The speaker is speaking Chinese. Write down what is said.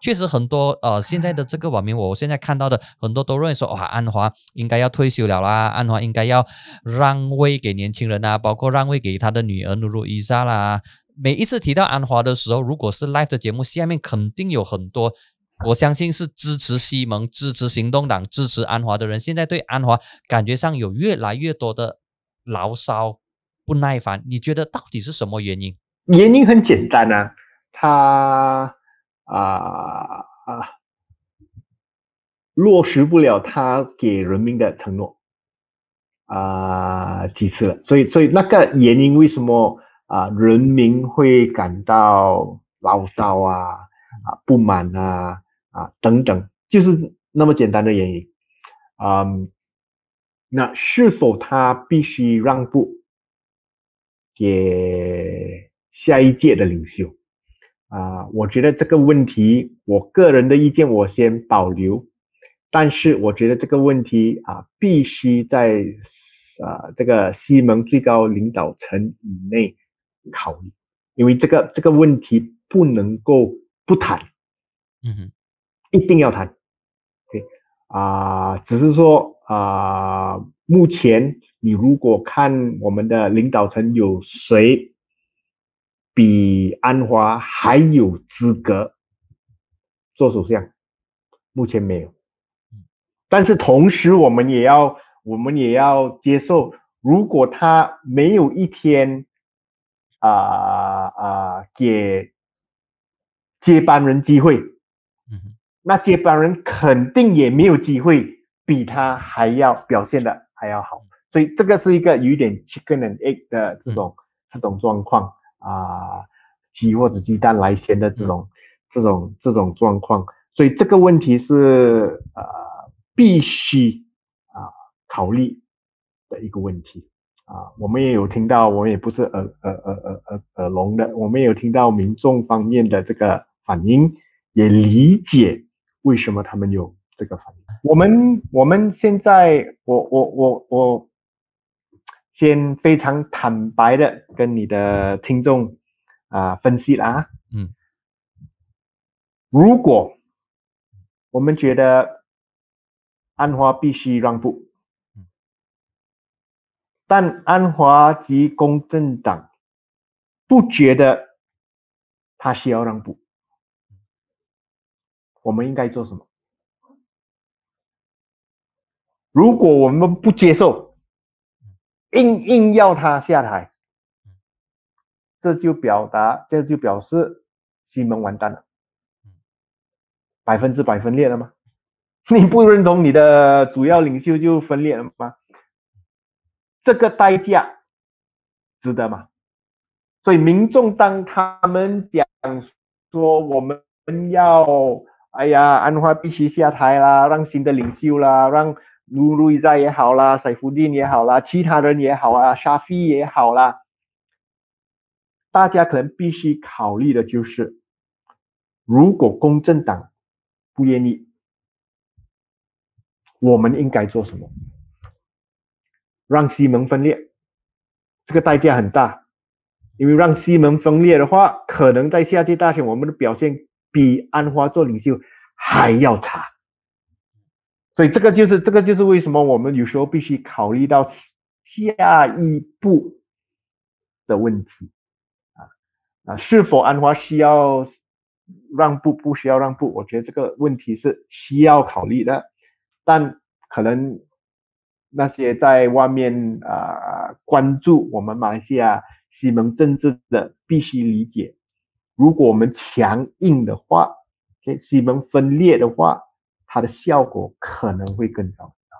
确实很多呃，现在的这个网民，我现在看到的很多都认为说，哇，安华应该要退休了啦，安华应该要让位给年轻人啊，包括让位给他的女儿努鲁伊莎啦。每一次提到安华的时候，如果是 live 的节目，下面肯定有很多，我相信是支持西蒙、支持行动党、支持安华的人，现在对安华感觉上有越来越多的牢骚、不耐烦。你觉得到底是什么原因？原因很简单啊，他。啊啊！落实不了他给人民的承诺啊，几次了，所以所以那个原因为什么啊？人民会感到牢骚啊啊不满啊啊等等，就是那么简单的原因啊。那是否他必须让步给下一届的领袖？啊，我觉得这个问题，我个人的意见我先保留，但是我觉得这个问题啊，必须在啊这个西蒙最高领导层以内考虑，因为这个这个问题不能够不谈，嗯哼，一定要谈，OK 啊，只是说啊，目前你如果看我们的领导层有谁。比安华还有资格做首相，目前没有。但是同时，我们也要，我们也要接受，如果他没有一天啊啊给接班人机会，那接班人肯定也没有机会比他还要表现的还要好。所以这个是一个有点 chicken and egg 的这种这种状况。啊，鸡或者鸡蛋来先的这种、这种、这种状况，所以这个问题是呃必须啊考虑的一个问题啊。我们也有听到，我们也不是耳耳耳耳耳耳聋的，我们也有听到民众方面的这个反应，也理解为什么他们有这个反应。我们我们现在，我我我我。先非常坦白的跟你的听众啊分析了啊，嗯，如果我们觉得安华必须让步，但安华及公正党不觉得他需要让步，我们应该做什么？如果我们不接受。硬硬要他下台，这就表达，这就表示西蒙完蛋了，百分之百分裂了吗？你不认同你的主要领袖就分裂了吗？这个代价值得吗？所以民众当他们讲说我们要，哎呀，安华必须下台啦，让新的领袖啦，让。卢卢伊扎也好啦，塞夫丁也好啦，其他人也好啊，沙菲也好啦，大家可能必须考虑的就是，如果公正党不愿意，我们应该做什么？让西蒙分裂，这个代价很大，因为让西蒙分裂的话，可能在下届大选我们的表现比安华做领袖还要差。所以这个就是这个就是为什么我们有时候必须考虑到下一步的问题啊啊，是否安华需要让步，不需要让步？我觉得这个问题是需要考虑的，但可能那些在外面啊关注我们马来西亚西蒙政治的，必须理解，如果我们强硬的话，给西蒙分裂的话。它的效果可能会更糟糕。